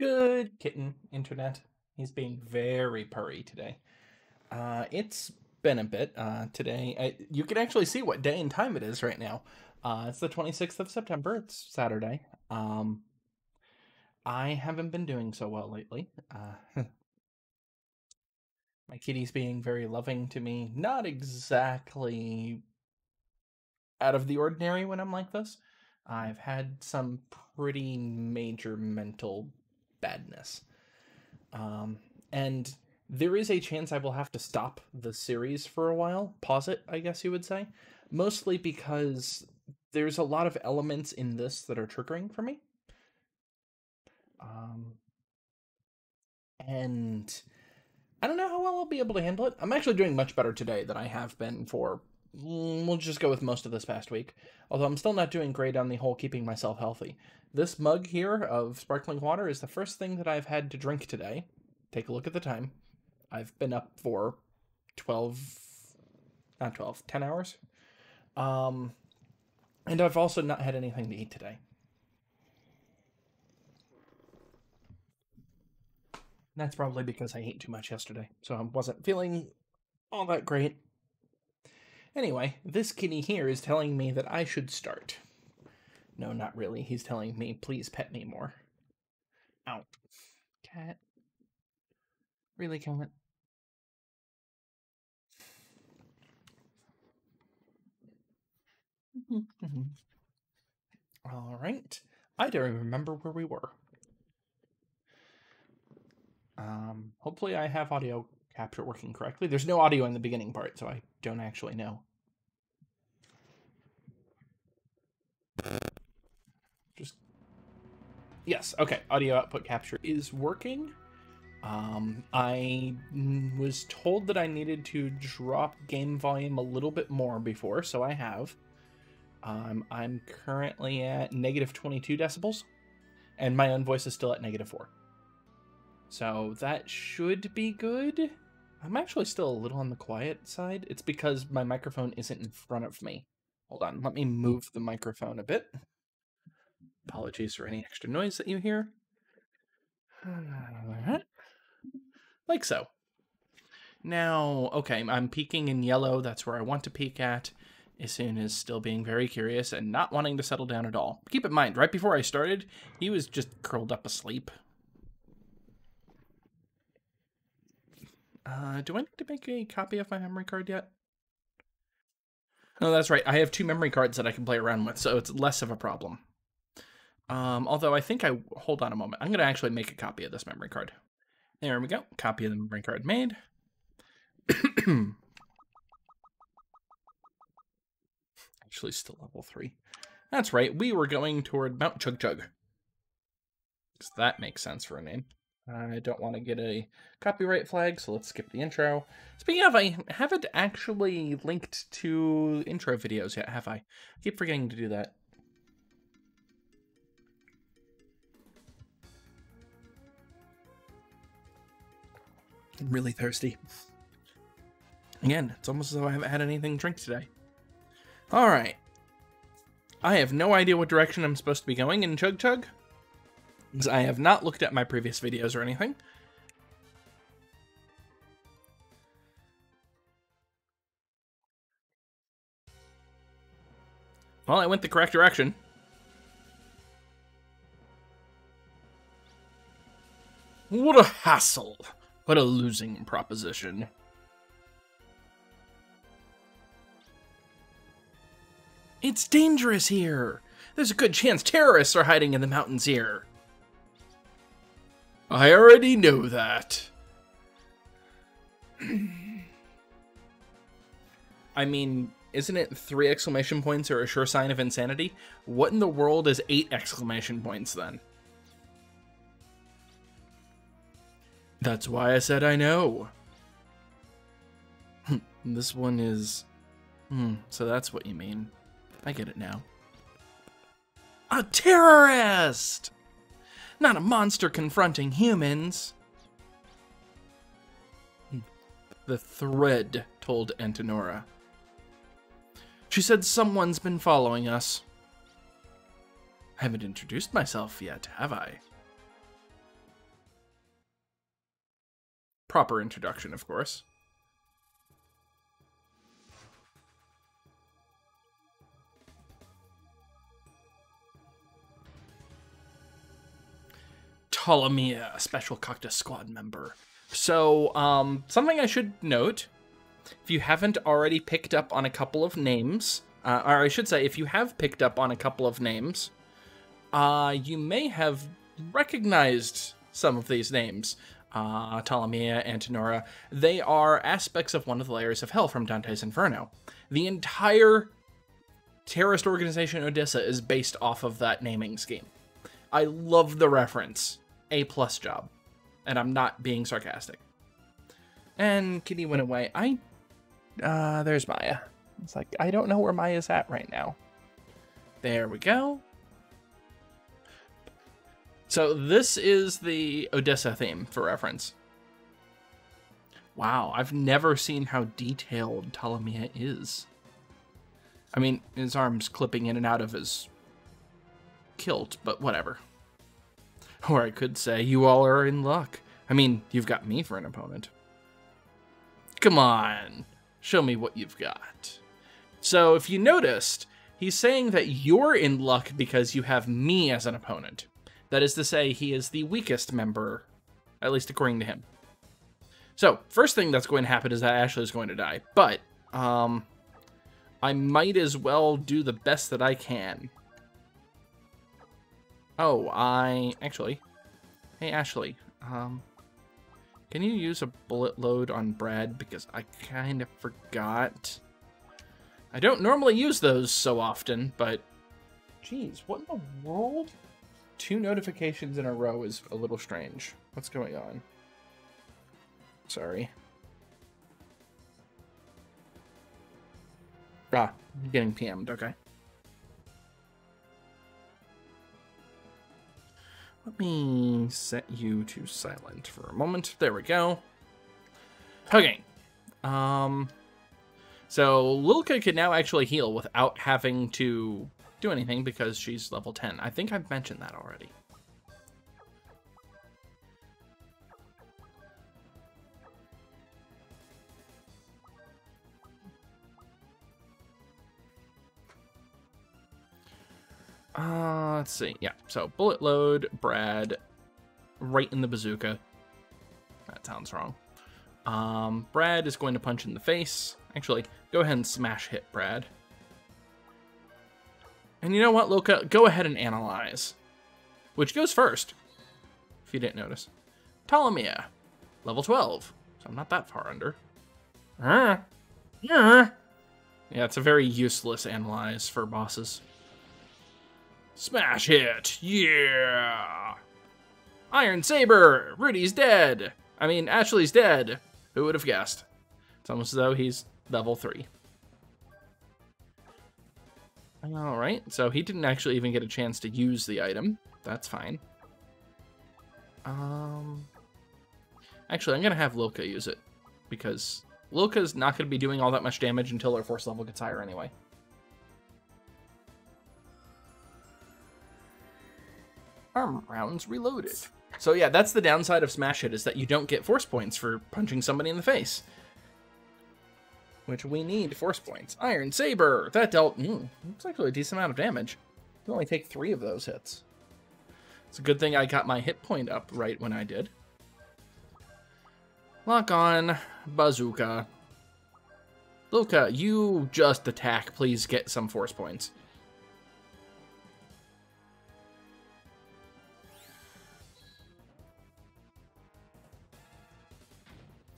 Good kitten, internet. He's being very purry today. Uh, it's been a bit uh, today. I, you can actually see what day and time it is right now. Uh, it's the 26th of September. It's Saturday. Um, I haven't been doing so well lately. Uh, my kitty's being very loving to me. Not exactly out of the ordinary when I'm like this. I've had some pretty major mental badness. Um, and there is a chance I will have to stop the series for a while, pause it, I guess you would say, mostly because there's a lot of elements in this that are triggering for me. Um, and I don't know how well I'll be able to handle it. I'm actually doing much better today than I have been for we'll just go with most of this past week. Although I'm still not doing great on the whole keeping myself healthy. This mug here of sparkling water is the first thing that I've had to drink today. Take a look at the time. I've been up for 12, not 12, 10 hours. Um, and I've also not had anything to eat today. That's probably because I ate too much yesterday, so I wasn't feeling all that great. Anyway, this kitty here is telling me that I should start. No, not really. He's telling me, please pet me more. Ow. Cat. Really, cat? All right. I don't even remember where we were. Um, hopefully I have audio capture working correctly. There's no audio in the beginning part, so I don't actually know. Just yes, okay. Audio output capture is working. Um, I was told that I needed to drop game volume a little bit more before, so I have. Um, I'm currently at negative 22 decibels, and my own voice is still at negative 4. So that should be good. I'm actually still a little on the quiet side. It's because my microphone isn't in front of me. Hold on, let me move the microphone a bit. Apologies for any extra noise that you hear. Like so. Now, okay, I'm peaking in yellow. That's where I want to peak at. Issun is still being very curious and not wanting to settle down at all. Keep in mind, right before I started, he was just curled up asleep. Uh, do I need to make a copy of my memory card yet? No, that's right. I have two memory cards that I can play around with, so it's less of a problem. Um, although I think I... Hold on a moment. I'm going to actually make a copy of this memory card. There we go. Copy of the memory card made. actually, still level 3. That's right. We were going toward Mount Chug Chug. Because that makes sense for a name. I don't want to get a copyright flag, so let's skip the intro. Speaking of, I haven't actually linked to intro videos yet, have I? I keep forgetting to do that. I'm really thirsty. Again, it's almost as though I haven't had anything to drink today. Alright. I have no idea what direction I'm supposed to be going in Chug Chug because I have not looked at my previous videos or anything. Well, I went the correct direction. What a hassle. What a losing proposition. It's dangerous here. There's a good chance terrorists are hiding in the mountains here. I already know that. I mean, isn't it three exclamation points are a sure sign of insanity? What in the world is eight exclamation points then? That's why I said I know. this one is... Hmm, so that's what you mean. I get it now. A terrorist! not a monster confronting humans. The thread told Antenora. She said someone's been following us. I haven't introduced myself yet, have I? Proper introduction, of course. Ptolomea, a special Cactus Squad member. So, um, something I should note, if you haven't already picked up on a couple of names, uh, or I should say, if you have picked up on a couple of names, uh, you may have recognized some of these names. Uh, Ptolomea, Antenora, they are aspects of one of the layers of hell from Dante's Inferno. The entire terrorist organization Odessa is based off of that naming scheme. I love the reference. A plus job. And I'm not being sarcastic. And Kitty went away. I uh there's Maya. It's like I don't know where Maya's at right now. There we go. So this is the Odessa theme for reference. Wow, I've never seen how detailed Ptolomea is. I mean, his arm's clipping in and out of his kilt, but whatever. Or I could say, you all are in luck. I mean, you've got me for an opponent. Come on, show me what you've got. So if you noticed, he's saying that you're in luck because you have me as an opponent. That is to say, he is the weakest member, at least according to him. So, first thing that's going to happen is that Ashley is going to die. But, um, I might as well do the best that I can. Oh, I... Actually. Hey, Ashley. Um, can you use a bullet load on Brad? Because I kind of forgot. I don't normally use those so often, but... Jeez, what in the world? two notifications in a row is a little strange. What's going on? Sorry. Ah, getting PM'd, okay. Let me set you to silent for a moment. There we go. Okay. Um, so Lilka can now actually heal without having to do anything because she's level 10. I think I've mentioned that already. Uh, let's see. Yeah, so bullet load, Brad, right in the bazooka. That sounds wrong. Um, Brad is going to punch in the face. Actually, go ahead and smash hit Brad. And you know what, Loka? Go ahead and analyze. Which goes first, if you didn't notice. Ptolomea, level 12. So I'm not that far under. Uh, uh. Yeah, it's a very useless analyze for bosses. Smash hit! Yeah! Iron Saber! Rudy's dead! I mean, Ashley's dead. Who would have guessed? It's almost as though he's level 3. All right, so he didn't actually even get a chance to use the item. That's fine. Um, actually, I'm gonna have Lilka use it because Lilka's not gonna be doing all that much damage until her force level gets higher anyway. Arm rounds reloaded. So yeah, that's the downside of Smash Hit is that you don't get force points for punching somebody in the face which we need force points. Iron Saber! That dealt, mm, actually a decent amount of damage. You only take three of those hits. It's a good thing I got my hit point up right when I did. Lock on, Bazooka. Luca, you just attack. Please get some force points.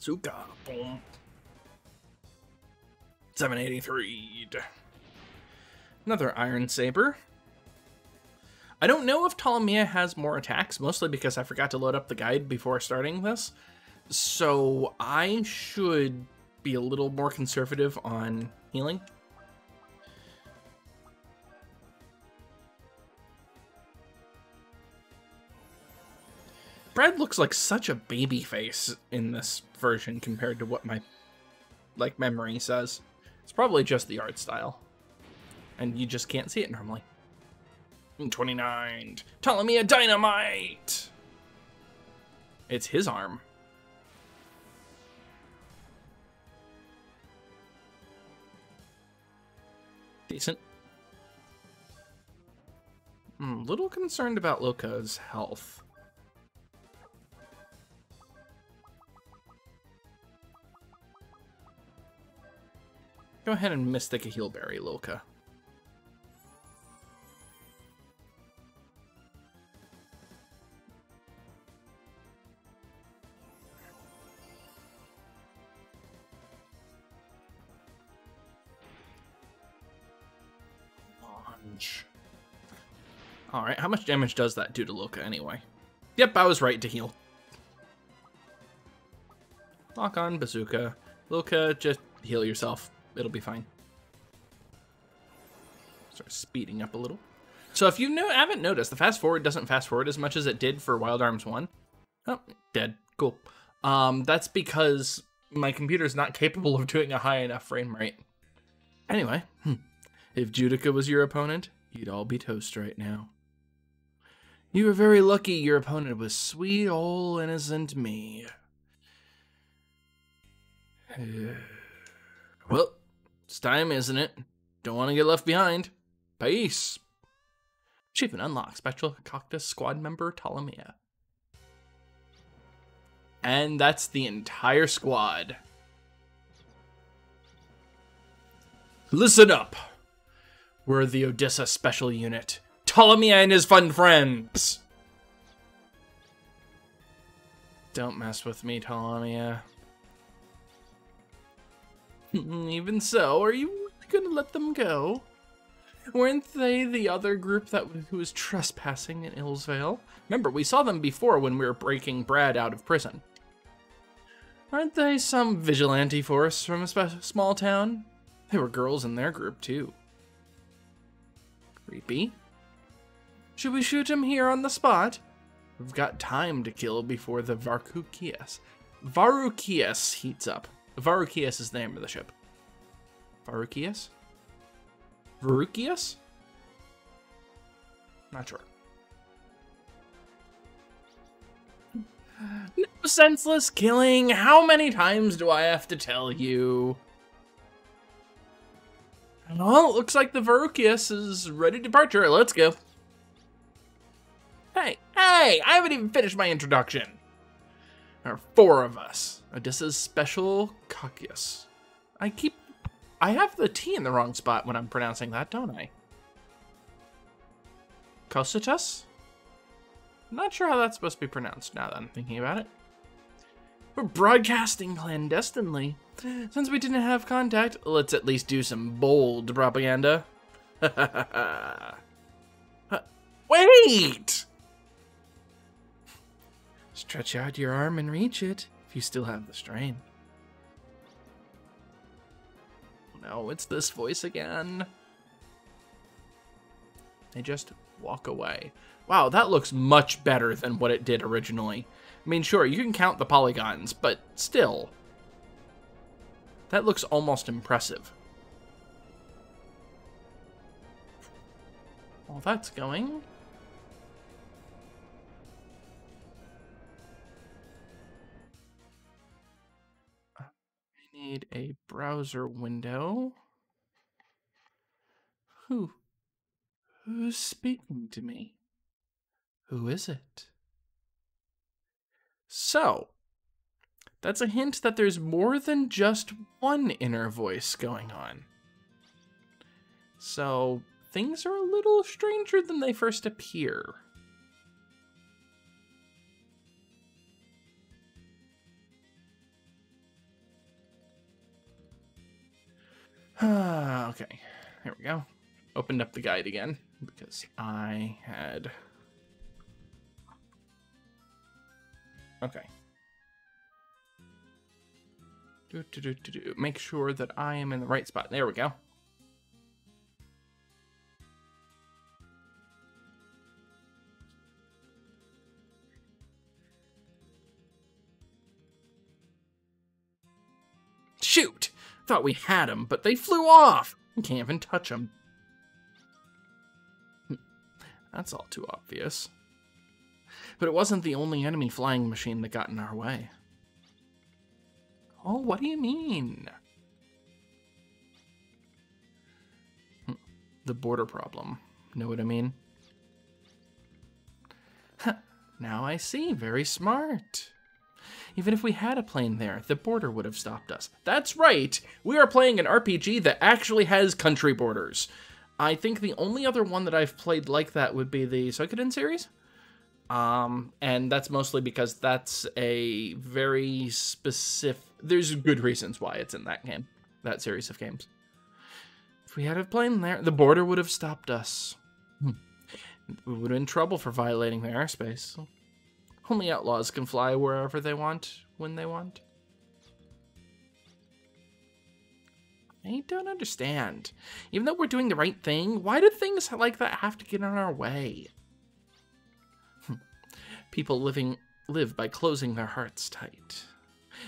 Zuka, boom. 783. Another Iron Saber. I don't know if Ptolomea has more attacks, mostly because I forgot to load up the guide before starting this. So I should be a little more conservative on healing. Brad looks like such a baby face in this version compared to what my like memory says. It's probably just the art style. And you just can't see it normally. 29. Ptolemy Dynamite! It's his arm. Decent. I'm a little concerned about Loka's health. Go ahead and Mystic a Healberry, Loka. Launch. Alright, how much damage does that do to Loka anyway? Yep, I was right to heal. Lock on, Bazooka. Loka, just heal yourself. It'll be fine. Start speeding up a little. So if you know, haven't noticed, the fast forward doesn't fast forward as much as it did for Wild Arms 1. Oh, dead. Cool. Um, that's because my computer's not capable of doing a high enough frame rate. Anyway, hmm. if Judecca was your opponent, you'd all be toast right now. You were very lucky your opponent was sweet old innocent me. well, it's time, isn't it? Don't want to get left behind. Peace. Achievement unlocked. Spectral Cactus squad member Ptolomea. And that's the entire squad. Listen up. We're the Odessa Special Unit. Ptolemy and his fun friends. Don't mess with me, Ptolemy. Even so, are you really gonna let them go? Weren't they the other group that who was trespassing in Illsvale? Remember, we saw them before when we were breaking Brad out of prison. Aren't they some vigilante force from a small town? There were girls in their group, too. Creepy. Should we shoot him here on the spot? We've got time to kill before the Varkukias. Varukias heats up. Varukias is the name of the ship. Varukias? Varukias? Not sure. No senseless killing. How many times do I have to tell you? Well, it looks like the Varukias is ready to departure. Let's go. Hey, hey, I haven't even finished my introduction. There are four of us. Odessa's special Kakius. I keep... I have the T in the wrong spot when I'm pronouncing that, don't I? Cositus? Not sure how that's supposed to be pronounced now that I'm thinking about it. We're broadcasting clandestinely. Since we didn't have contact, let's at least do some bold propaganda. Wait! Stretch out your arm and reach it if you still have the strain. No, it's this voice again. They just walk away. Wow, that looks much better than what it did originally. I mean, sure, you can count the polygons, but still. That looks almost impressive. Well, that's going. Need a browser window. Who? Who's speaking to me? Who is it? So, that's a hint that there's more than just one inner voice going on. So, things are a little stranger than they first appear. Ah, okay, here we go. Opened up the guide again because I had Okay. Do, do, do, do, do. Make sure that I am in the right spot. There we go. Shoot! Thought we had them, but they flew off! We can't even touch them. Hmm. That's all too obvious. But it wasn't the only enemy flying machine that got in our way. Oh, what do you mean? Hmm. the border problem. Know what I mean? now I see. Very smart. Even if we had a plane there, the border would have stopped us. That's right! We are playing an RPG that actually has country borders. I think the only other one that I've played like that would be the Suikoden series. Um, and that's mostly because that's a very specific. There's good reasons why it's in that game, that series of games. If we had a plane there, the border would have stopped us. Hmm. We would have been in trouble for violating their airspace. Only outlaws can fly wherever they want, when they want. I don't understand. Even though we're doing the right thing, why do things like that have to get in our way? Hmm. People living live by closing their hearts tight.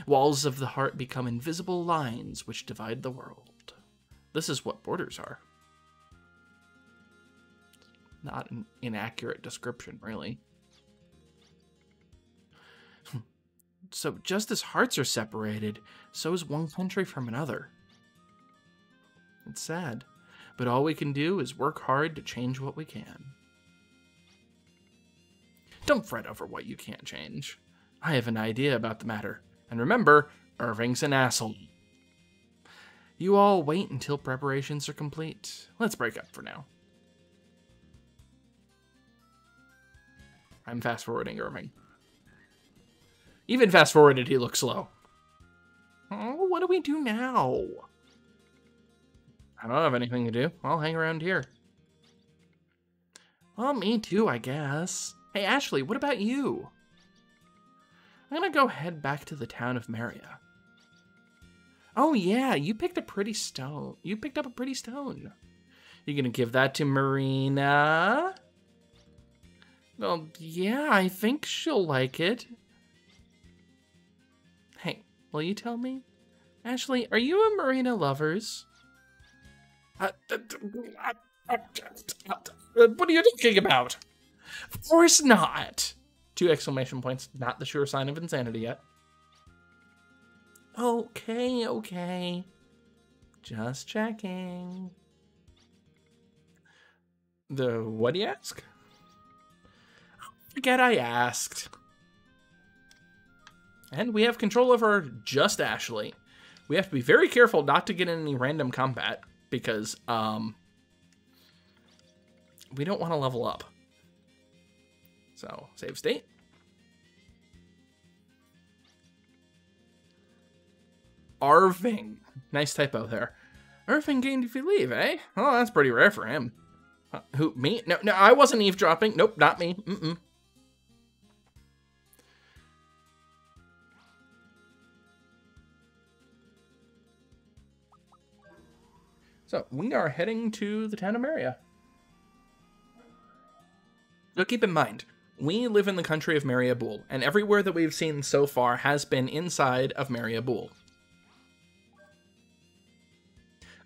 Walls of the heart become invisible lines which divide the world. This is what borders are. Not an inaccurate description, really. So just as hearts are separated, so is one country from another. It's sad, but all we can do is work hard to change what we can. Don't fret over what you can't change. I have an idea about the matter. And remember, Irving's an asshole. You all wait until preparations are complete. Let's break up for now. I'm fast forwarding Irving. Even fast forwarded, he looks slow. Oh, what do we do now? I don't have anything to do. I'll hang around here. Well, me too, I guess. Hey, Ashley, what about you? I'm gonna go head back to the town of Meria. Oh yeah, you picked a pretty stone. You picked up a pretty stone. You gonna give that to Marina? Well, yeah, I think she'll like it. Will you tell me? Ashley, are you a Marina Lovers? Uh, what are you thinking about? Of course not! Two exclamation points. Not the sure sign of insanity yet. Okay, okay. Just checking. The what do you ask? Forget I asked. And we have control over just Ashley. We have to be very careful not to get in any random combat because um, we don't want to level up. So, save state. Arving. Nice typo there. Arving gained if you leave, eh? Oh, that's pretty rare for him. Uh, who, me? No, no, I wasn't eavesdropping. Nope, not me. Mm-mm. So we are heading to the town of Meria. Now keep in mind, we live in the country of Meria-Boule, and everywhere that we've seen so far has been inside of Meria-Boule.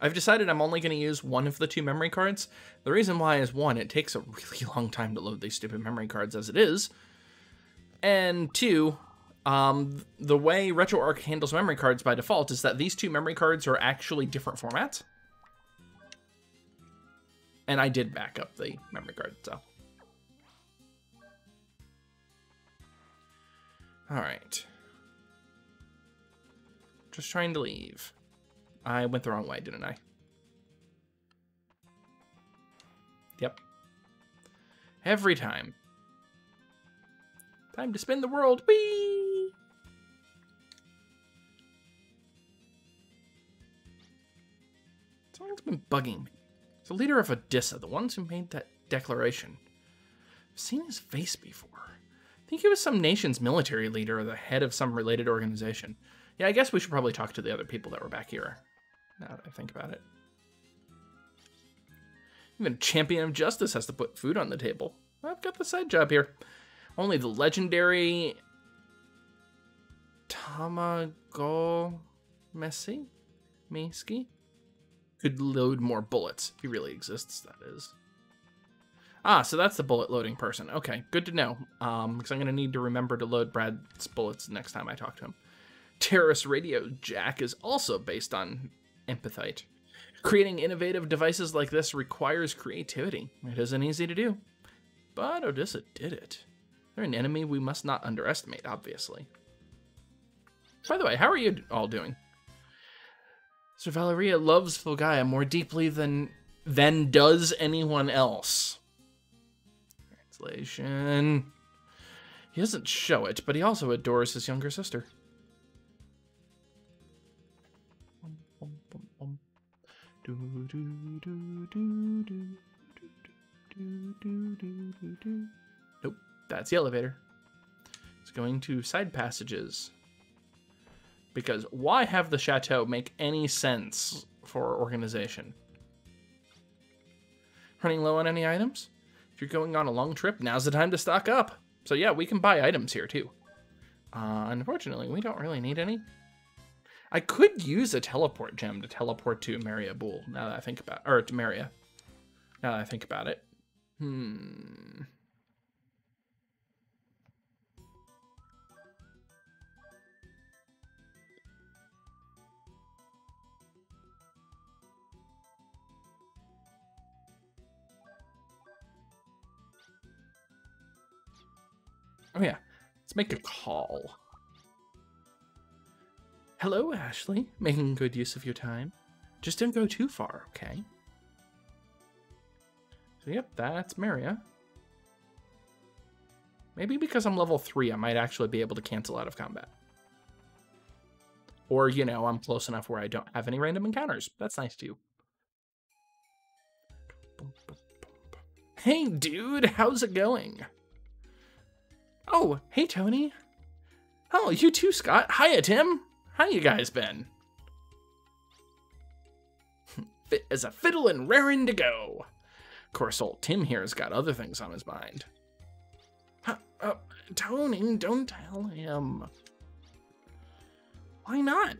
I've decided I'm only going to use one of the two memory cards. The reason why is one, it takes a really long time to load these stupid memory cards as it is. And two, um, the way RetroArch handles memory cards by default is that these two memory cards are actually different formats. And I did back up the memory card, so. Alright. Just trying to leave. I went the wrong way, didn't I? Yep. Every time. Time to spin the world. Whee! Something's been bugging me. The leader of Odessa, the ones who made that declaration. I've seen his face before. I think he was some nation's military leader or the head of some related organization. Yeah, I guess we should probably talk to the other people that were back here, now that I think about it. Even champion of justice has to put food on the table. I've got the side job here. Only the legendary Tamago Messi? Meski? Could load more bullets. If He really exists, that is. Ah, so that's the bullet loading person. Okay, good to know. Um, because I'm gonna need to remember to load Brad's bullets next time I talk to him. Terrorist Radio Jack is also based on empathite. Creating innovative devices like this requires creativity. It isn't easy to do. But Odessa did it. They're an enemy we must not underestimate, obviously. By the way, how are you all doing? Sir Valeria loves Filgaia more deeply than than does anyone else. Translation. He doesn't show it, but he also adores his younger sister. Nope, that's the elevator. It's going to side passages. Because why have the chateau make any sense for organization? Running low on any items? If you're going on a long trip, now's the time to stock up. So yeah, we can buy items here too. Uh, unfortunately, we don't really need any. I could use a teleport gem to teleport to Meria-Boule, now that I think about or to Meria. Now that I think about it. Hmm. Oh yeah, let's make a call. Hello, Ashley. Making good use of your time. Just don't go too far, okay? So yep, that's Meria. Maybe because I'm level 3, I might actually be able to cancel out of combat. Or, you know, I'm close enough where I don't have any random encounters. That's nice too. Hey, dude, how's it going? Oh, hey, Tony. Oh, you too, Scott. Hiya, Tim. How you guys been? Fit as a fiddle and raring to go. Of course, old Tim here has got other things on his mind. Uh, uh, Tony, don't tell him. Why not?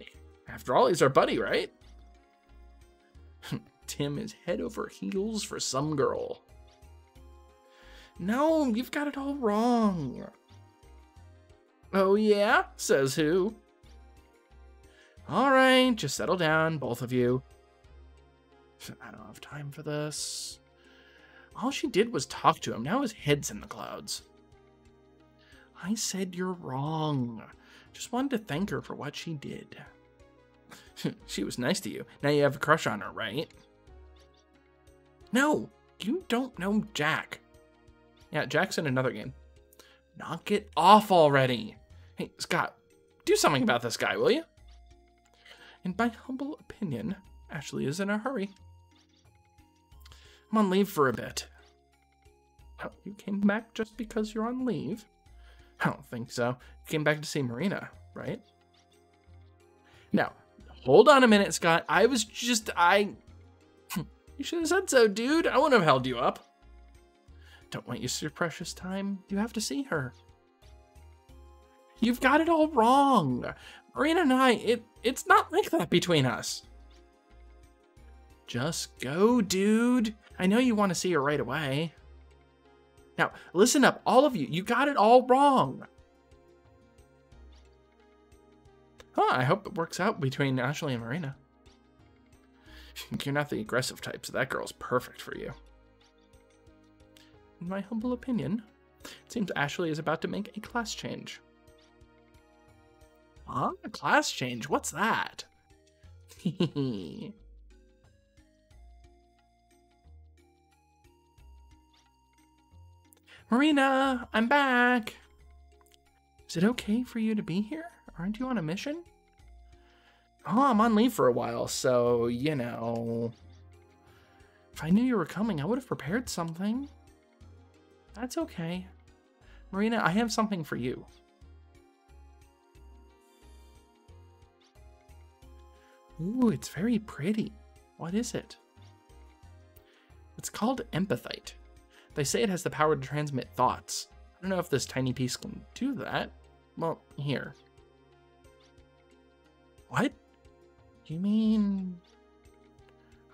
After all, he's our buddy, right? Tim is head over heels for some girl. No, you've got it all wrong. Oh, yeah? Says who? All right, just settle down, both of you. I don't have time for this. All she did was talk to him. Now his head's in the clouds. I said you're wrong. Just wanted to thank her for what she did. she was nice to you. Now you have a crush on her, right? No, you don't know Jack. Yeah, Jackson, another game. Knock it off already. Hey, Scott, do something about this guy, will you? In my humble opinion, Ashley is in a hurry. I'm on leave for a bit. Oh, you came back just because you're on leave? I don't think so. You came back to see Marina, right? Now, hold on a minute, Scott. I was just, I... you should have said so, dude. I wouldn't have held you up. Don't want you your precious time. You have to see her. You've got it all wrong. Marina and I, it, it's not like that between us. Just go, dude. I know you want to see her right away. Now, listen up, all of you. You got it all wrong. Huh, I hope it works out between Ashley and Marina. You're not the aggressive type, so that girl's perfect for you. In my humble opinion, it seems Ashley is about to make a class change. Huh? A class change? What's that? Marina, I'm back. Is it okay for you to be here? Aren't you on a mission? Oh, I'm on leave for a while, so, you know. If I knew you were coming, I would have prepared something. That's okay. Marina, I have something for you. Ooh, it's very pretty. What is it? It's called empathite. They say it has the power to transmit thoughts. I don't know if this tiny piece can do that. Well, here. What? You mean...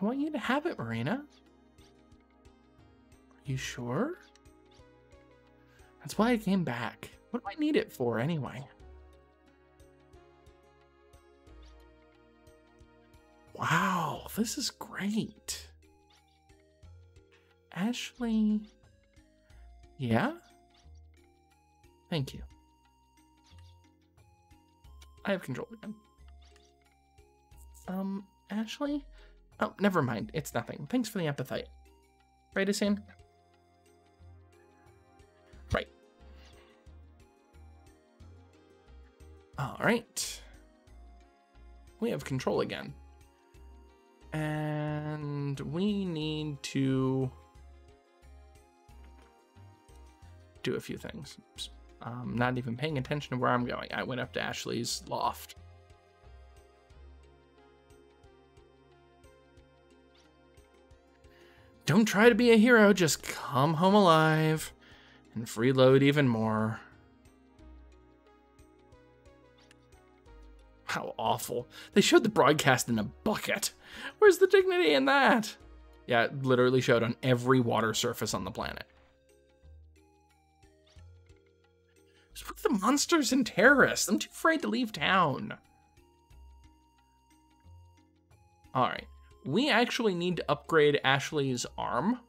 I want you to have it, Marina. Are you sure? That's why I came back. What do I need it for, anyway? Wow, this is great. Ashley. Yeah? Thank you. I have control again. Um, Ashley? Oh, never mind. It's nothing. Thanks for the empathy. Right, Asin? Alright. We have control again. And we need to do a few things. Um, not even paying attention to where I'm going. I went up to Ashley's loft. Don't try to be a hero, just come home alive and freeload even more. How awful. They showed the broadcast in a bucket. Where's the dignity in that? Yeah, it literally showed on every water surface on the planet. With the monsters and terrorists. I'm too afraid to leave town. Alright. We actually need to upgrade Ashley's arm.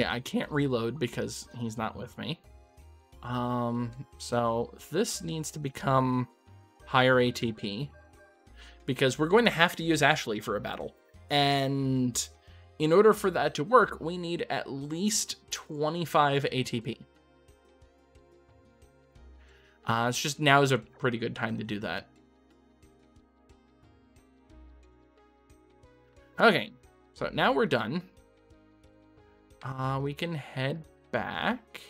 Yeah, I can't reload because he's not with me. Um, so this needs to become higher ATP because we're going to have to use Ashley for a battle. And in order for that to work, we need at least 25 ATP. Uh, it's just now is a pretty good time to do that. Okay, so now we're done. Uh, we can head back.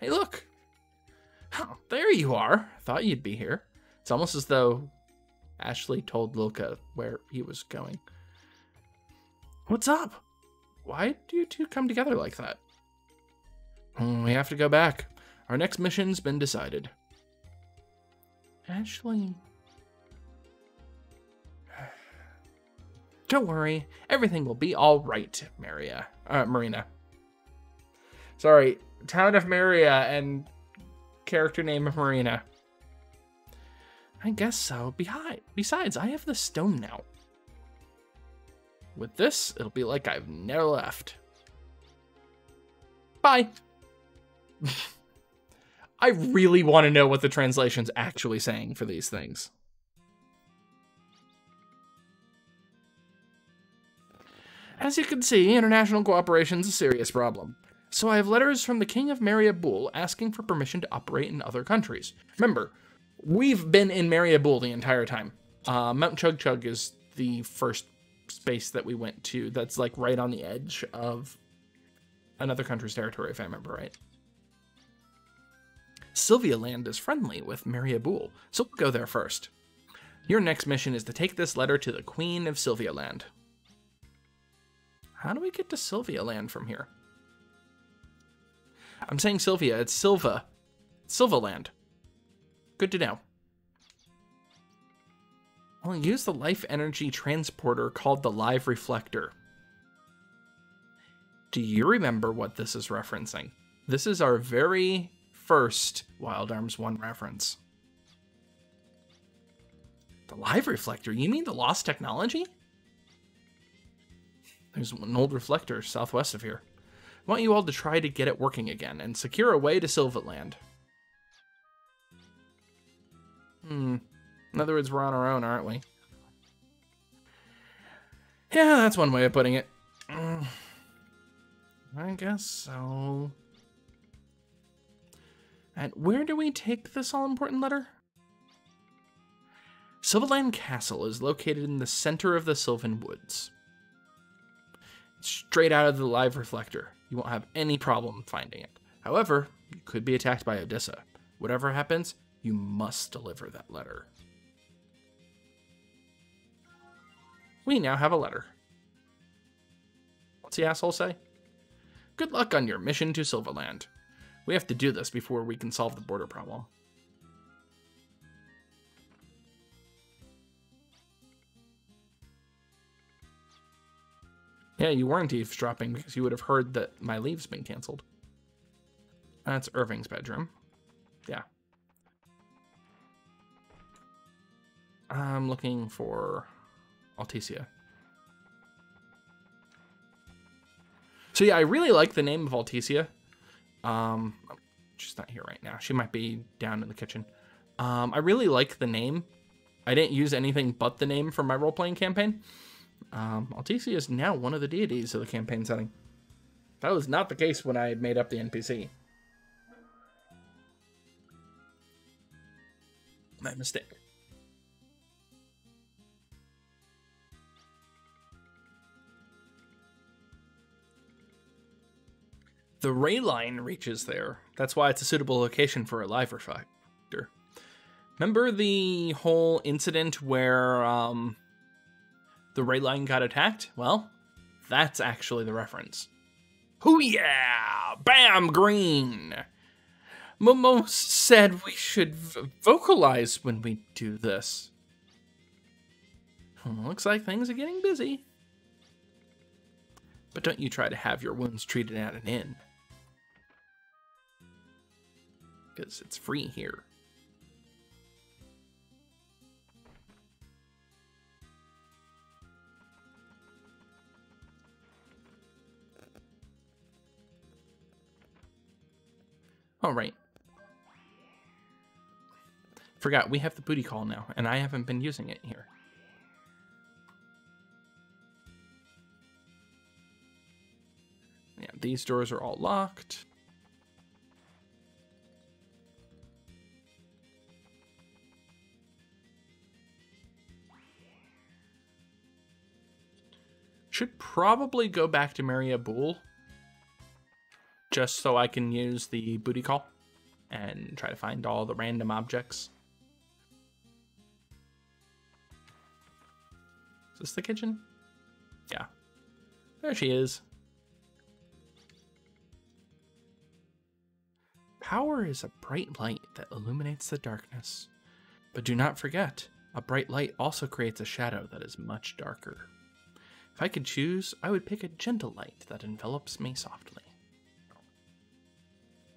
Hey, look! Oh, there you are. Thought you'd be here. It's almost as though Ashley told Lilka where he was going. What's up? Why do you two come together like that? Hmm, we have to go back. Our next mission's been decided. Ashley. Don't worry, everything will be all right, Maria. Uh, Marina. Sorry, town of Meria and character name of Marina. I guess so. Besides, I have the stone now. With this, it'll be like I've never left. Bye. I really want to know what the translation's actually saying for these things. As you can see, international cooperation is a serious problem. So I have letters from the King of Meria-Boule asking for permission to operate in other countries. Remember, we've been in Meria-Boule the entire time. Uh, Mount Chug Chug is the first space that we went to that's like right on the edge of another country's territory, if I remember right. Sylvia Land is friendly with Meria-Boule, so we'll go there first. Your next mission is to take this letter to the Queen of Sylvia Land. How do we get to Sylvia Land from here? I'm saying Sylvia, it's Silva. Silva Land. Good to know. I'll use the life energy transporter called the Live Reflector. Do you remember what this is referencing? This is our very first Wild Arms 1 reference. The Live Reflector? You mean the lost technology? There's an old reflector southwest of here. I want you all to try to get it working again and secure a way to Sylvanland. Hmm. In other words, we're on our own, aren't we? Yeah, that's one way of putting it. Mm. I guess so. And where do we take this all-important letter? Sylvaland Castle is located in the center of the Sylvan Woods. Straight out of the live reflector. You won't have any problem finding it. However, you could be attacked by Odessa. Whatever happens, you must deliver that letter. We now have a letter. What's the asshole say? Good luck on your mission to Silverland. We have to do this before we can solve the border problem. Yeah, you weren't eavesdropping because you would have heard that my leave's been canceled. That's Irving's bedroom. Yeah. I'm looking for Alticia. So yeah, I really like the name of Alticia. Um, she's not here right now. She might be down in the kitchen. Um, I really like the name. I didn't use anything but the name for my role-playing campaign. Um, is now one of the deities of the campaign setting. That was not the case when I had made up the NPC. My mistake. The ray line reaches there. That's why it's a suitable location for a live reflector. Remember the whole incident where um, the ray line got attacked? Well, that's actually the reference. Hoo yeah! Bam! Green! Momo said we should vocalize when we do this. Hmm, looks like things are getting busy. But don't you try to have your wounds treated at an inn. Because it's free here. All right. Forgot, we have the booty call now, and I haven't been using it here. Yeah, these doors are all locked. Should probably go back to Meria-Boule just so I can use the booty call and try to find all the random objects. Is this the kitchen? Yeah. There she is. Power is a bright light that illuminates the darkness. But do not forget, a bright light also creates a shadow that is much darker. If I could choose, I would pick a gentle light that envelops me softly.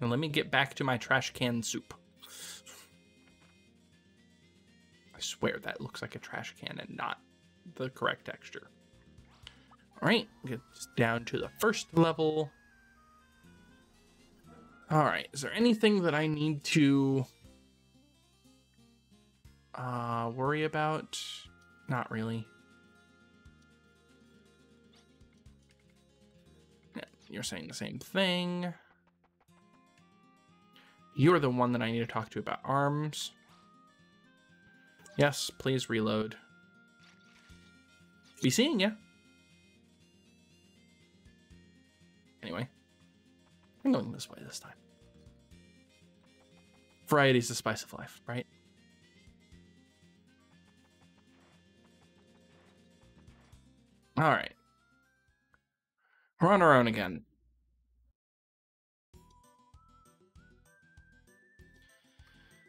Now let me get back to my trash can soup. I swear that looks like a trash can and not the correct texture. All right, get down to the first level. All right, is there anything that I need to uh, worry about? Not really. You're saying the same thing. You're the one that I need to talk to about arms. Yes, please reload. Be seeing ya. Anyway, I'm going this way this time. Variety's the spice of life, right? All right. We're on our own again.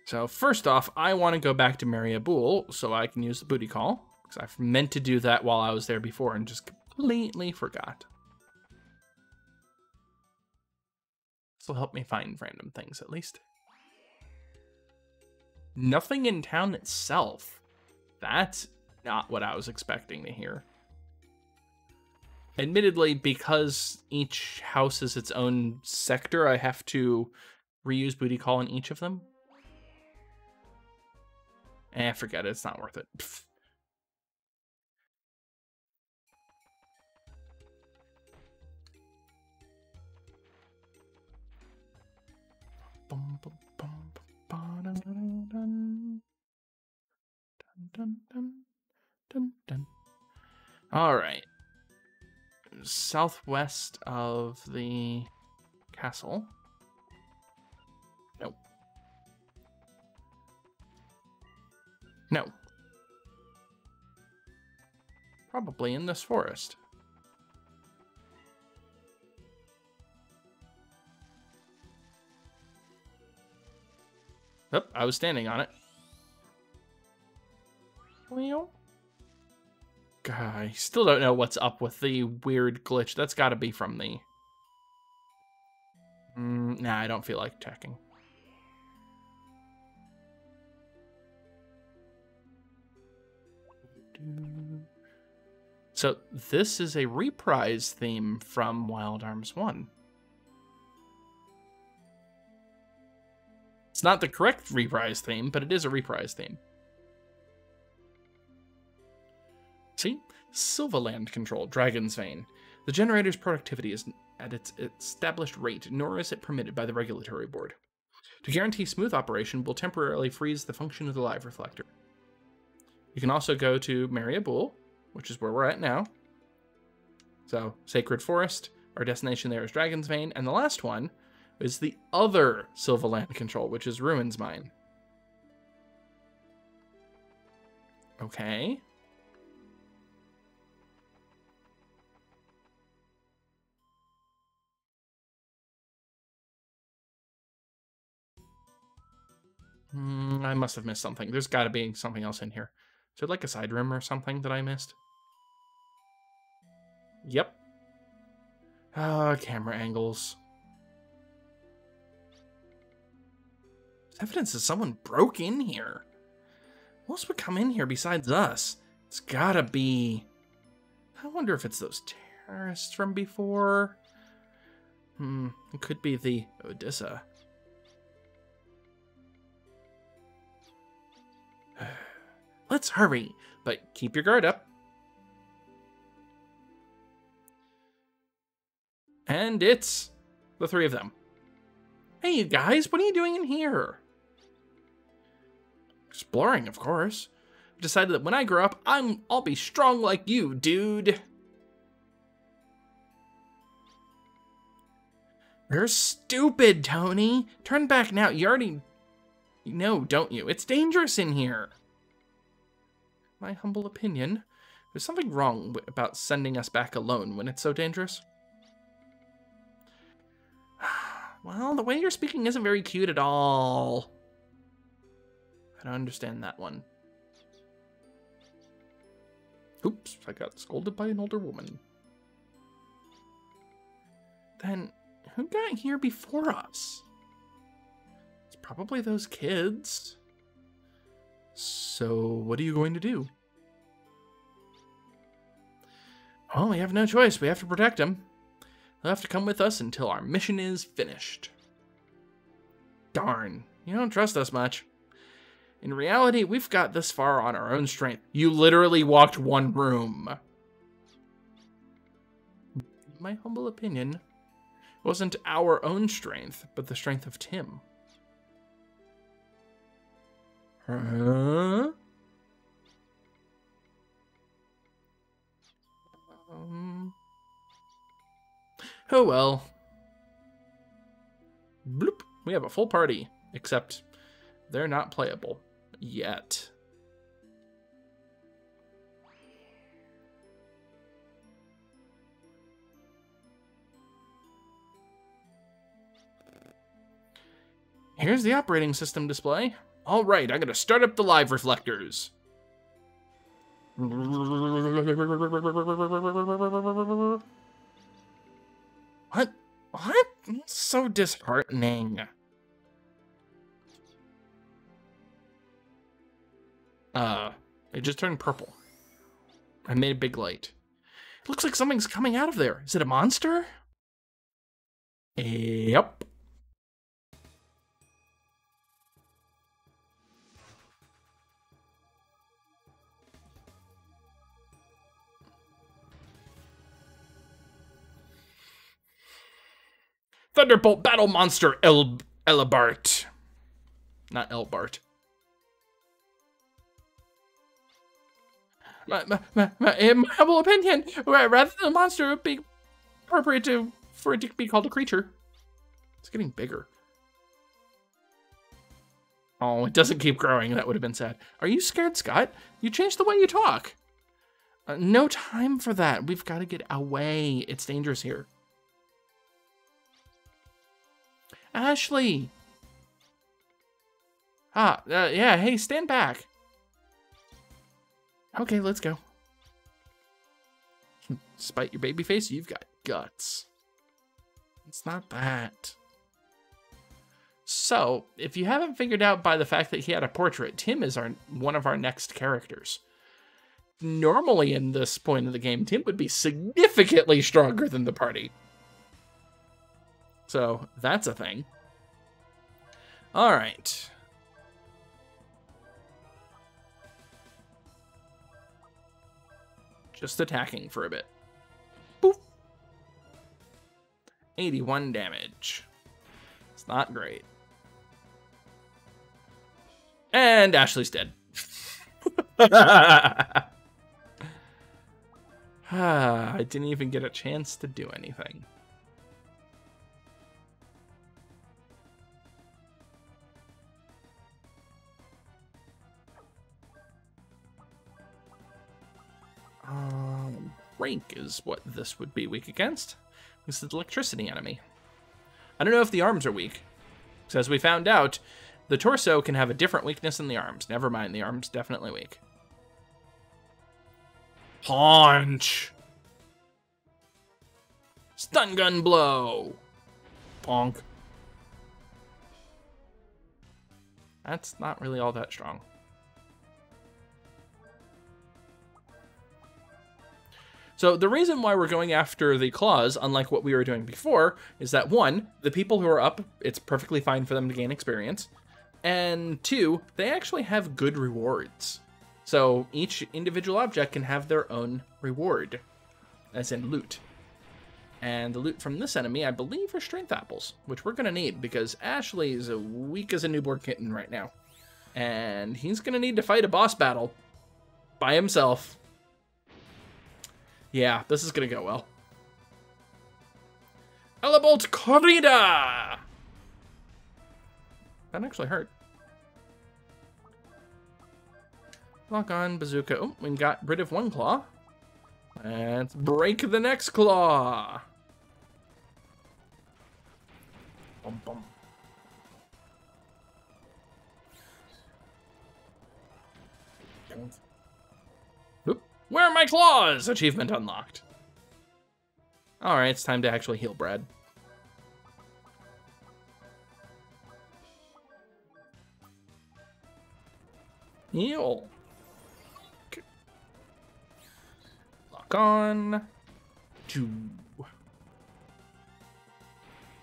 So first off, I want to go back to Meria-Boule so I can use the booty call. Because I've meant to do that while I was there before and just completely forgot. This will help me find random things at least. Nothing in town itself. That's not what I was expecting to hear. Admittedly, because each house is its own sector, I have to reuse booty call in each of them. Eh, forget it. It's not worth it. Pfft. All right. Southwest of the castle. No. Probably in this forest. Oh, I was standing on it. Well, I still don't know what's up with the weird glitch. That's got to be from the... Mm, nah, I don't feel like checking. So this is a reprise theme from Wild Arms 1. It's not the correct reprise theme, but it is a reprise theme. See? Sylvaland control, Dragon's Vein. The generator's productivity is at its established rate, nor is it permitted by the regulatory board. To guarantee smooth operation, we'll temporarily freeze the function of the live reflector. You can also go to Meria-Boule, which is where we're at now. So, Sacred Forest, our destination there is Dragon's Vein, and the last one is the other Sylvaland control, which is Ruins Mine. Okay. Mm, I must have missed something. There's got to be something else in here. Is it like a side room or something that I missed? Yep. Ah, uh, camera angles. evidence that someone broke in here. Who else would come in here besides us? It's gotta be... I wonder if it's those terrorists from before. Hmm, it could be the Odessa. Let's hurry, but keep your guard up. And it's the three of them. Hey, you guys, what are you doing in here? Exploring, of course. I've decided that when I grow up, I'm I'll be strong like you, dude. You're stupid, Tony. Turn back now. You already know, don't you? It's dangerous in here. My humble opinion, there's something wrong about sending us back alone when it's so dangerous. Well, the way you're speaking isn't very cute at all. I don't understand that one. Oops, I got scolded by an older woman. Then, who got here before us? It's probably those kids. So, what are you going to do? Well, we have no choice. We have to protect him. They'll have to come with us until our mission is finished. Darn, you don't trust us much. In reality, we've got this far on our own strength. You literally walked one room. My humble opinion, wasn't our own strength, but the strength of Tim. Huh? Um, oh well. Bloop. We have a full party, except they're not playable yet. Here's the operating system display. All right, I'm gonna start up the live reflectors. What? What? So disheartening. Uh, it just turned purple. I made a big light. It looks like something's coming out of there. Is it a monster? Yep. Thunderbolt Battle Monster El Elabart. Not Elbart. My, my, my, my, in my humble opinion, rather than a monster, it would be appropriate to, for it to be called a creature. It's getting bigger. Oh, it doesn't keep growing. That would have been sad. Are you scared, Scott? You changed the way you talk. Uh, no time for that. We've got to get away. It's dangerous here. Ashley! Ah, uh, yeah, hey, stand back. Okay, let's go. Despite your baby face, you've got guts. It's not that. So, if you haven't figured out by the fact that he had a portrait, Tim is our one of our next characters. Normally, in this point of the game, Tim would be significantly stronger than the party. So, that's a thing. All right. Just attacking for a bit. Boop. 81 damage. It's not great. And Ashley's dead. I didn't even get a chance to do anything. Um, rank is what this would be weak against. This is electricity enemy. I don't know if the arms are weak. So as we found out, the torso can have a different weakness than the arms. Never mind, the arms definitely weak. Punch! Stun gun blow! Bonk. That's not really all that strong. So the reason why we're going after the claws, unlike what we were doing before, is that one, the people who are up, it's perfectly fine for them to gain experience. And two, they actually have good rewards. So each individual object can have their own reward, as in loot. And the loot from this enemy, I believe, are strength apples, which we're going to need because Ashley is weak as a newborn kitten right now. And he's going to need to fight a boss battle by himself yeah, this is gonna go well. Elebolt Corrida! That actually hurt. Lock on bazooka. Oh, we got rid of one claw. Let's break the next claw. Bum, bum. Where are my claws? Achievement unlocked. Alright, it's time to actually heal Brad. Heal. Lock on. Two.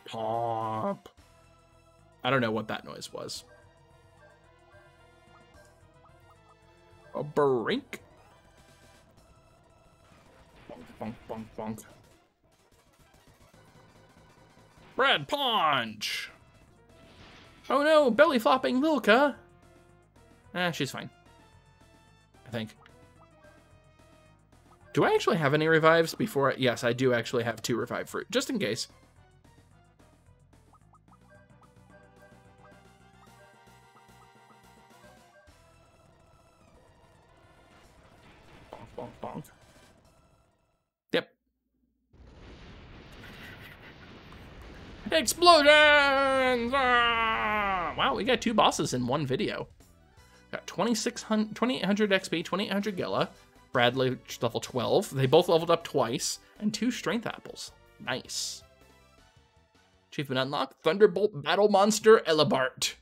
Pop. I don't know what that noise was. A brink. Bonk, bonk, bonk. Brad Punch! Oh no, belly flopping Lilka! Eh, she's fine. I think. Do I actually have any revives before? I, yes, I do actually have two revive fruit, just in case. Explosions! Ah! Wow, we got two bosses in one video. Got 2600, 2800 XP, 2800 Gella, Bradley level 12. They both leveled up twice, and two strength apples. Nice. Achievement unlocked, Thunderbolt Battle Monster Elibart.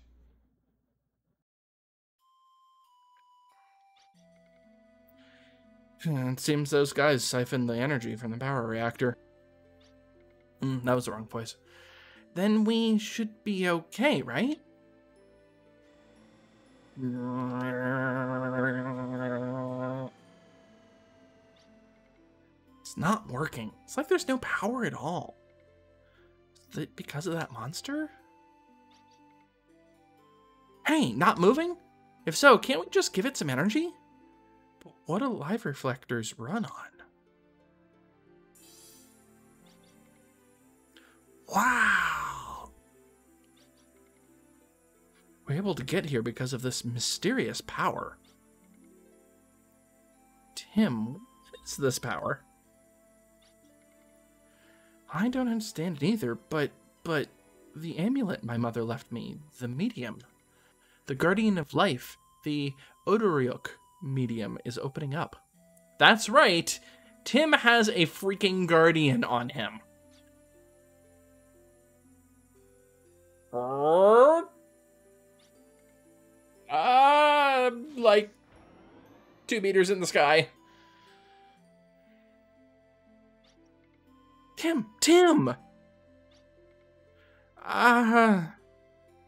It seems those guys siphoned the energy from the power reactor. Mm, that was the wrong voice then we should be okay, right? It's not working. It's like there's no power at all. Is it because of that monster? Hey, not moving? If so, can't we just give it some energy? But what do live reflectors run on? Wow! We're able to get here because of this mysterious power. Tim, what is this power? I don't understand it either, but, but, the amulet my mother left me, the medium, the guardian of life, the Odoriok medium is opening up. That's right! Tim has a freaking guardian on him. Uh, like two meters in the sky. Tim, Tim! Ah, uh,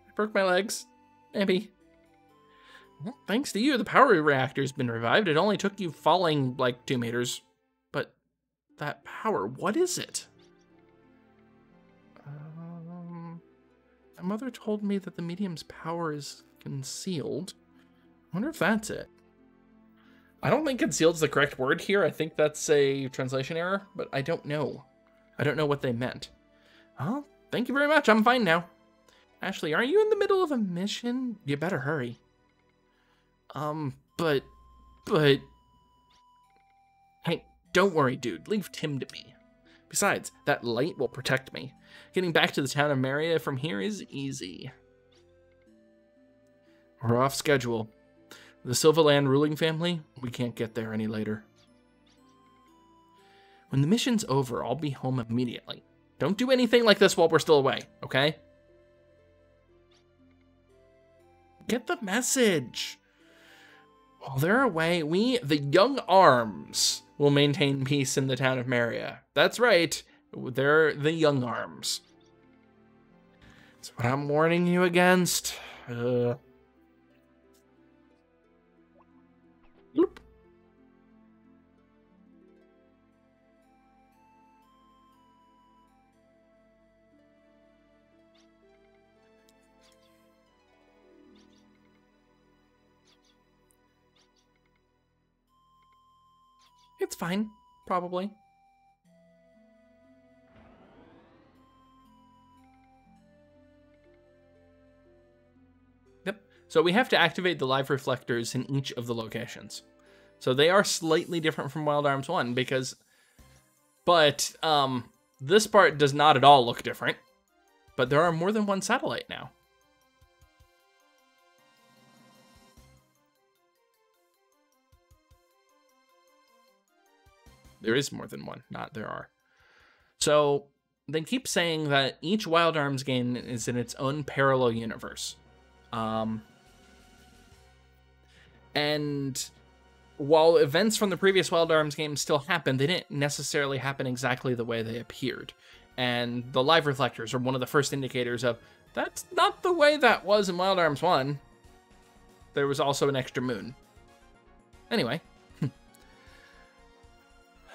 I broke my legs. Maybe. Thanks to you, the power reactor's been revived. It only took you falling like two meters. But that power, what is it? Um, my mother told me that the medium's power is concealed. I wonder if that's it. I don't think concealed is the correct word here. I think that's a translation error, but I don't know. I don't know what they meant. Oh, thank you very much. I'm fine now. Ashley, are you in the middle of a mission? You better hurry. Um, but, but... Hey, don't worry, dude. Leave Tim to me. Besides, that light will protect me. Getting back to the town of Meria from here is easy. We're off schedule. The Sylvaland ruling family, we can't get there any later. When the mission's over, I'll be home immediately. Don't do anything like this while we're still away, okay? Get the message. While they're away, we, the Young Arms, will maintain peace in the town of Meria. That's right, they're the Young Arms. That's what I'm warning you against. Uh, It's fine, probably. Yep. So we have to activate the live reflectors in each of the locations. So they are slightly different from Wild Arms 1 because... But um, this part does not at all look different. But there are more than one satellite now. There is more than one, not there are. So they keep saying that each Wild Arms game is in its own parallel universe. Um, and while events from the previous Wild Arms game still happen, they didn't necessarily happen exactly the way they appeared. And the live reflectors are one of the first indicators of that's not the way that was in Wild Arms 1. There was also an extra moon. Anyway,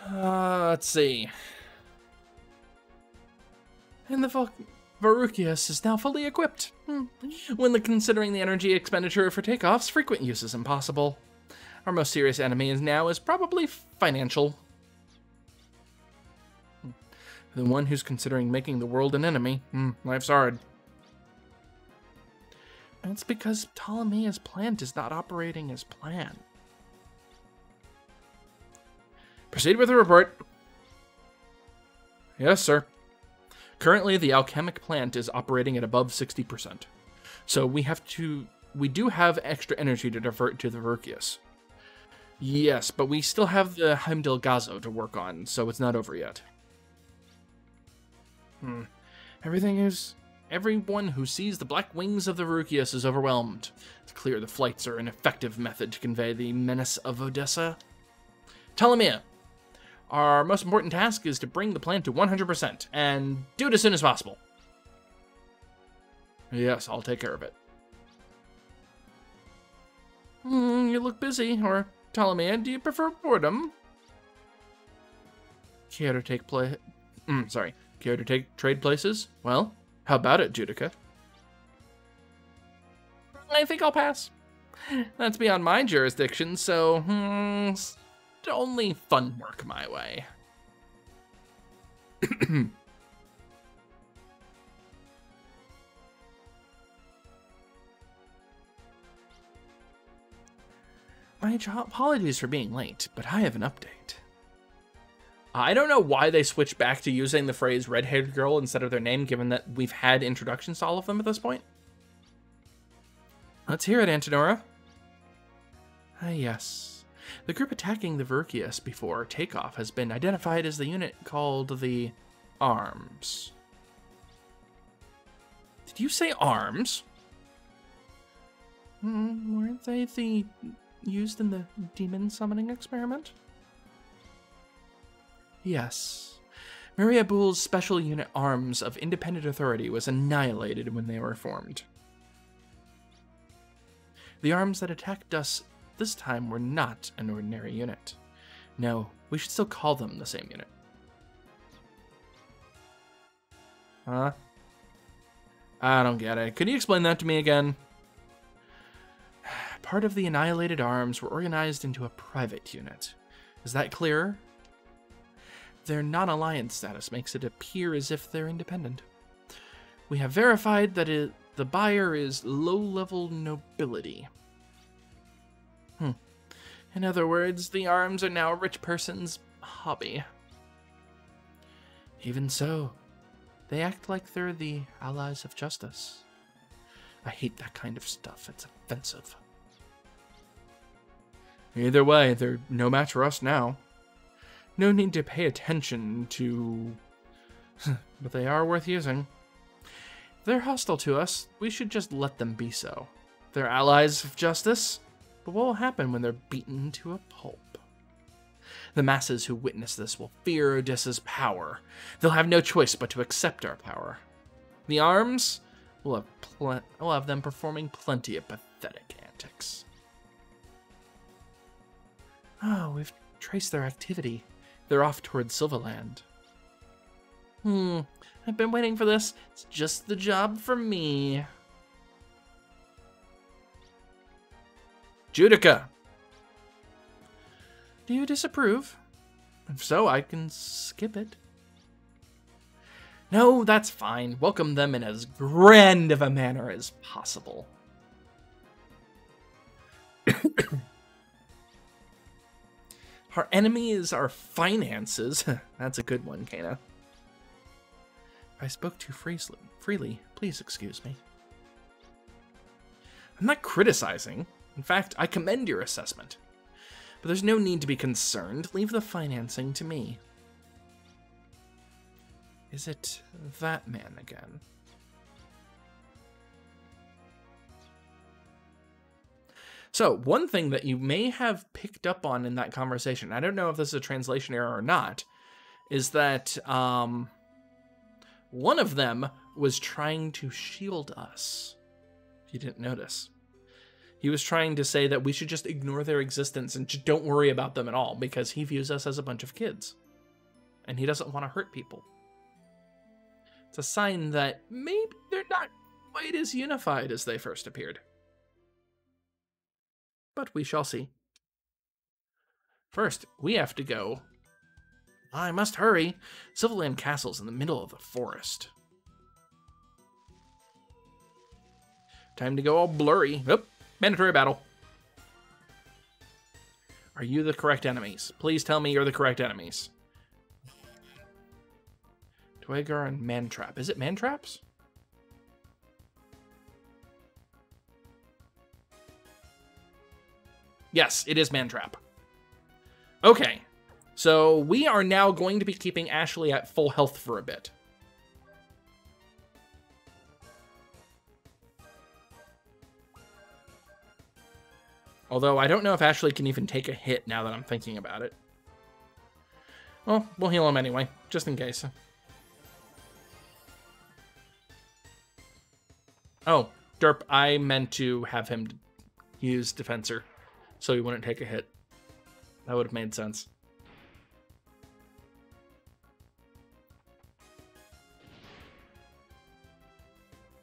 uh, let's see. And the Vol Varukius is now fully equipped. Hmm. When the, considering the energy expenditure for takeoffs, frequent use is impossible. Our most serious enemy is now is probably financial. Hmm. The one who's considering making the world an enemy. Hmm, life's hard. That's because Ptolomea's plant is not operating as planned. Proceed with the report. Yes, sir. Currently, the alchemic plant is operating at above 60%. So we have to... We do have extra energy to divert to the Verkius. Yes, but we still have the Heimdall Gazo to work on, so it's not over yet. Hmm. Everything is... Everyone who sees the black wings of the Verukius is overwhelmed. It's clear the flights are an effective method to convey the menace of Odessa. Ptolomea, our most important task is to bring the plant to 100%, and do it as soon as possible. Yes, I'll take care of it. Mm, you look busy, or Ptolomea, do you prefer boredom? Care to take play... Mm, sorry. Care to take trade places? Well, how about it, Judecca? I think I'll pass. That's beyond my jurisdiction, so... Hmm, only fun work my way. My apologies for being late, but I have an update. I don't know why they switched back to using the phrase red-haired girl instead of their name, given that we've had introductions to all of them at this point. Let's hear it, Antenora. Ah, yes. The group attacking the Verkius before takeoff has been identified as the unit called the Arms. Did you say arms? Mm, weren't they the used in the demon summoning experiment? Yes. Meria-Boule's special unit arms of independent authority was annihilated when they were formed. The arms that attacked us this time were not an ordinary unit. No, we should still call them the same unit. Huh? I don't get it. Could you explain that to me again? Part of the annihilated arms were organized into a private unit. Is that clear? Their non alliance status makes it appear as if they're independent. We have verified that it, the buyer is low level nobility. In other words, the arms are now a rich person's hobby. Even so, they act like they're the allies of justice. I hate that kind of stuff. It's offensive. Either way, they're no match for us now. No need to pay attention to. but they are worth using. They're hostile to us, we should just let them be so. They're allies of justice, but what will happen when they're beaten to a pulp? The masses who witness this will fear Odessa's power. They'll have no choice but to accept our power. The arms will have, pl- will have them performing plenty of pathetic antics. Oh, we've traced their activity. They're off toward Sylvaland. Hmm, I've been waiting for this. It's just the job for me. Judecca! Do you disapprove? If so, I can skip it. No, that's fine. Welcome them in as grand of a manner as possible. Our enemy is our finances. That's a good one, Caina. I spoke too freely. Please excuse me. I'm not criticizing. In fact, I commend your assessment. But there's no need to be concerned. Leave the financing to me. Is it that man again? So, one thing that you may have picked up on in that conversation, I don't know if this is a translation error or not, is that um, one of them was trying to shield us. If you didn't notice, he was trying to say that we should just ignore their existence and just don't worry about them at all because he views us as a bunch of kids and he doesn't want to hurt people. It's a sign that maybe they're not quite as unified as they first appeared but we shall see. First, we have to go. I must hurry. Sylvaland Castle's in the middle of the forest. Time to go all blurry. Oh, mandatory battle. Are you the correct enemies? Please tell me you're the correct enemies. Dwegar and Mantrap. Is it Mantraps? Yes, it is Mantrap. Okay, so we are now going to be keeping Ashley at full health for a bit. Although I don't know if Ashley can even take a hit now that I'm thinking about it. Well, we'll heal him anyway, just in case. Oh, Derp, I meant to have him use Defensor so he wouldn't take a hit. That would have made sense.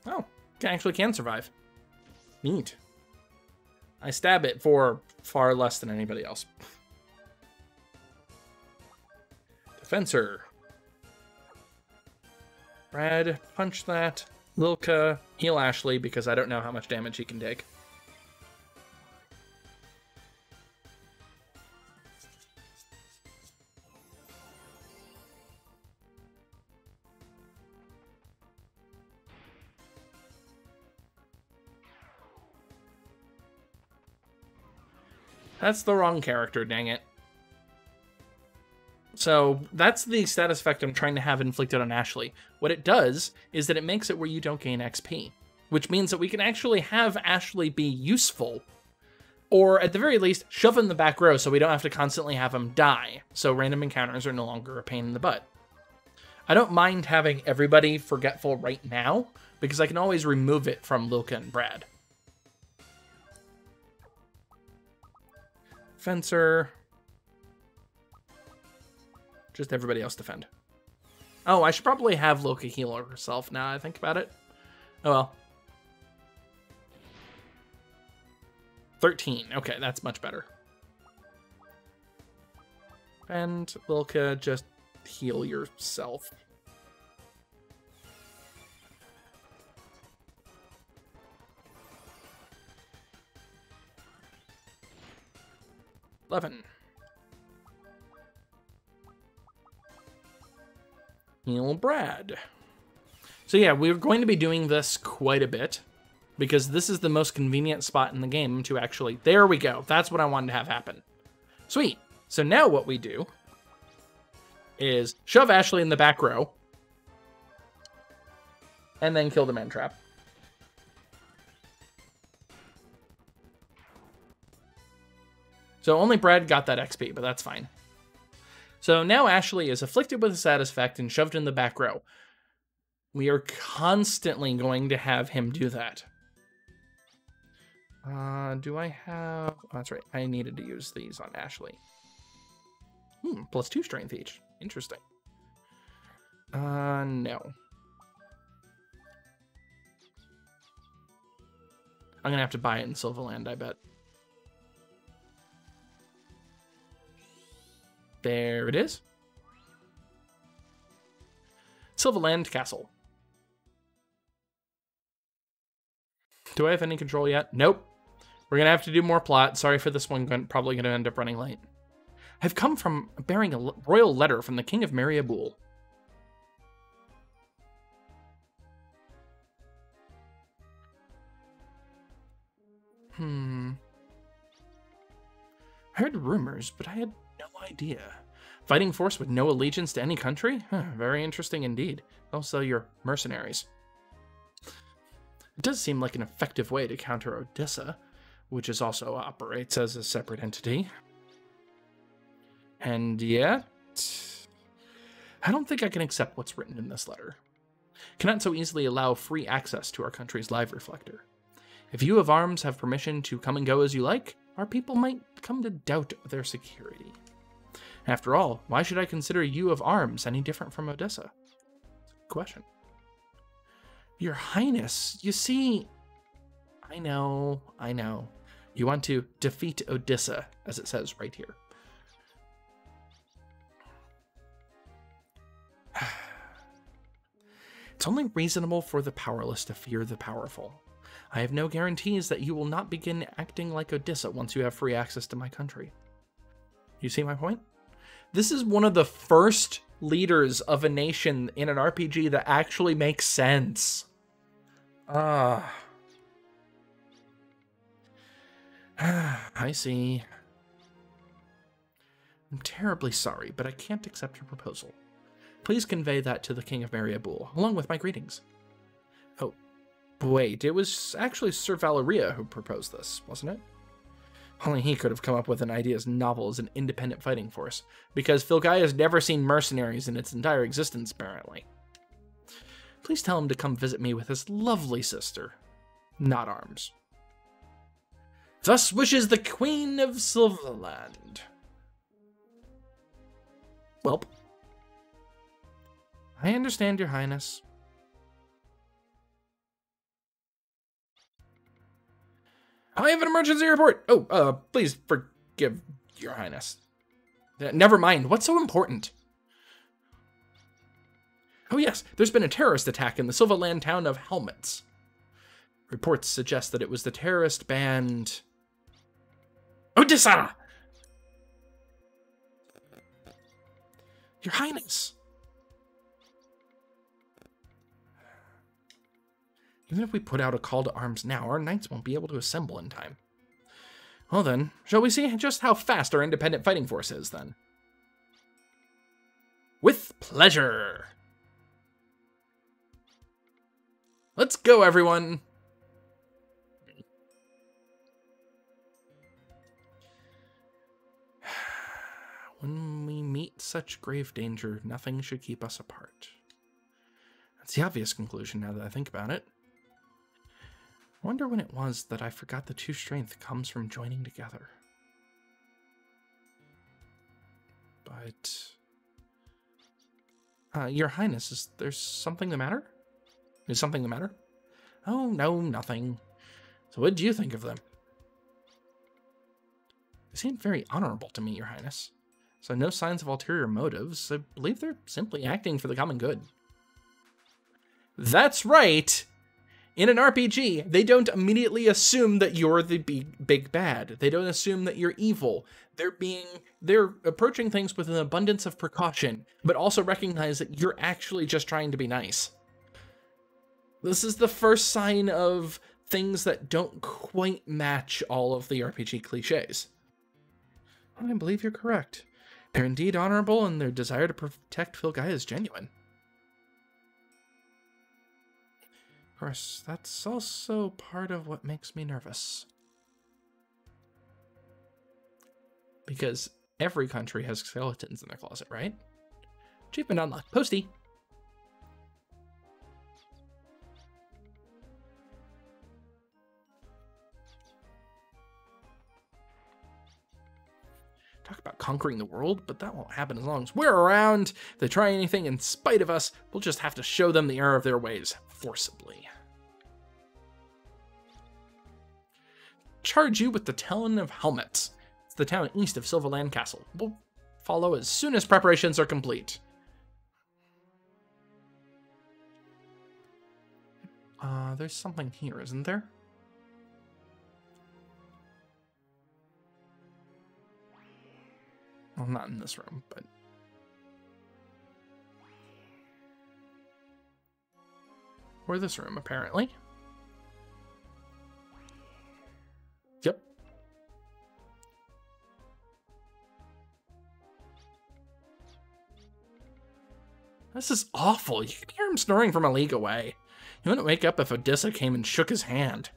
Oh, actually can survive. Neat. I stab it for far less than anybody else. Defensor. Brad, punch that. Lilka, heal Ashley because I don't know how much damage he can take. That's the wrong character, dang it. So that's the status effect I'm trying to have inflicted on Ashley. What it does is that it makes it where you don't gain XP, which means that we can actually have Ashley be useful, or at the very least, shove in the back row so we don't have to constantly have him die, so random encounters are no longer a pain in the butt. I don't mind having everybody forgetful right now, because I can always remove it from Lilka and Brad. Fencer. Just everybody else defend. Oh, I should probably have Loki heal herself now I think about it. Oh well. 13. Okay, that's much better. And Lilka, just heal yourself. Eleven. Heal Brad. So yeah, we're going to be doing this quite a bit because this is the most convenient spot in the game to actually... There we go. That's what I wanted to have happen. Sweet. So now what we do is shove Ashley in the back row and then kill the man trap. So only Brad got that XP, but that's fine. So now Ashley is afflicted with a status effect and shoved in the back row. We are constantly going to have him do that. Uh, do I have... Oh, that's right. I needed to use these on Ashley. Hmm, plus two strength each. Interesting. Uh, no. I'm gonna have to buy it in Sylvaland, I bet. There it is. Sylvaland Castle. Do I have any control yet? Nope. We're gonna have to do more plot. Sorry for this one, probably gonna end up running late. I've come from bearing a royal letter from the King of Meria-Boule. Hmm. I heard rumors, but I had idea. Fighting force with no allegiance to any country? Huh, very interesting indeed. Also, your mercenaries. It does seem like an effective way to counter Odessa, which is also operates as a separate entity. And yet, I don't think I can accept what's written in this letter. Cannot so easily allow free access to our country's live reflector. If you of arms have permission to come and go as you like, our people might come to doubt their security. After all, why should I consider you of arms any different from Odessa? Question. Your Highness, you see... I know, I know. You want to defeat Odessa, as it says right here. It's only reasonable for the powerless to fear the powerful. I have no guarantees that you will not begin acting like Odessa once you have free access to my country. You see my point? This is one of the first leaders of a nation in an RPG that actually makes sense. Ah. I see. I'm terribly sorry, but I can't accept your proposal. Please convey that to the King of Meria-Boule, along with my greetings. Oh, wait, it was actually Sir Valeria who proposed this, wasn't it? Only he could have come up with an idea as novel as an independent fighting force, because Filgaia has never seen mercenaries in its entire existence, apparently. Please tell him to come visit me with his lovely sister, not arms. Thus wishes the Queen of Sylvaland. Welp. I understand, Your Highness. I have an emergency report. Oh, uh, please forgive your highness. Uh, never mind. What's so important? Oh yes, there's been a terrorist attack in the Sylvaland town of Helmets. Reports suggest that it was the terrorist band... Odessa! Your Highness! Even if we put out a call to arms now, our knights won't be able to assemble in time. Well then, shall we see just how fast our independent fighting force is then? With pleasure! Let's go, everyone! When we meet such grave danger, nothing should keep us apart. That's the obvious conclusion now that I think about it. I wonder when it was that I forgot the two strength comes from joining together. But. Uh, Your Highness, is there something the matter? Is something the matter? Oh, no, nothing. So, what do you think of them? They seem very honorable to me, Your Highness. So, no signs of ulterior motives. I believe they're simply acting for the common good. That's right! In an RPG, they don't immediately assume that you're the big, big bad. They don't assume that you're evil. They're being, they're approaching things with an abundance of precaution, but also recognize that you're actually just trying to be nice. This is the first sign of things that don't quite match all of the RPG cliches. I believe you're correct. They're indeed honorable, and their desire to protect Filgaia is genuine. Of course, that's also part of what makes me nervous. Because every country has skeletons in their closet, right? Achievement unlocked. Posty. Talk about conquering the world, but that won't happen as long as we're around. If they try anything in spite of us, we'll just have to show them the error of their ways forcibly. Charge you with the town of Halmetz. It's the town east of Sylvaland Castle. We'll follow as soon as preparations are complete. Uh, there's something here, isn't there? Well, not in this room, but... Or this room, apparently. Yep. This is awful. You can hear him snoring from a league away. He wouldn't wake up if Odessa came and shook his hand.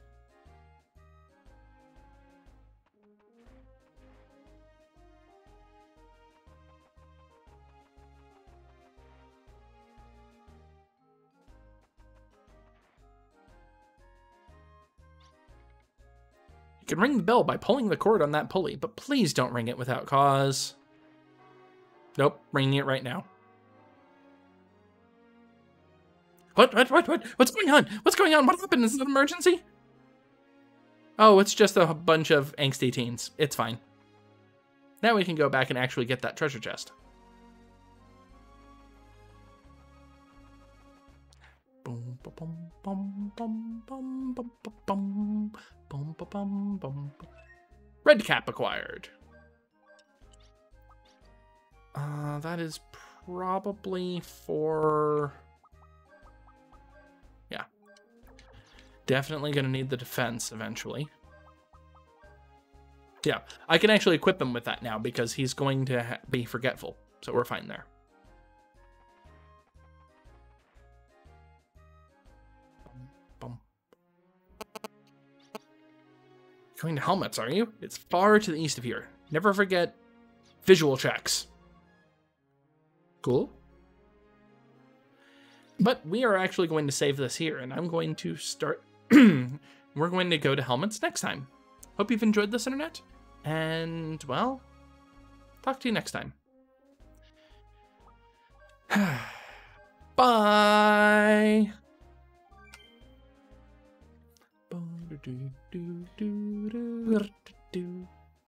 Can ring the bell by pulling the cord on that pulley, but please don't ring it without cause. Nope, ringing it right now. What, what, what, what? What's going on? What's going on? What happened? Is it an emergency? Oh, it's just a bunch of angsty teens. It's fine. Now we can go back and actually get that treasure chest. Red cap acquired. Uh, that is probably for... Yeah. Definitely going to need the defense eventually. Yeah, I can actually equip him with that now because he's going to be forgetful. So we're fine there. Going to Halmetz, are you? It's far to the east of here. Never forget visual checks. Cool. But we are actually going to save this here, and I'm going to start... We're going to go to Halmetz next time. Hope you've enjoyed this, Internet. And, well, talk to you next time. Bye! do do do do do. Do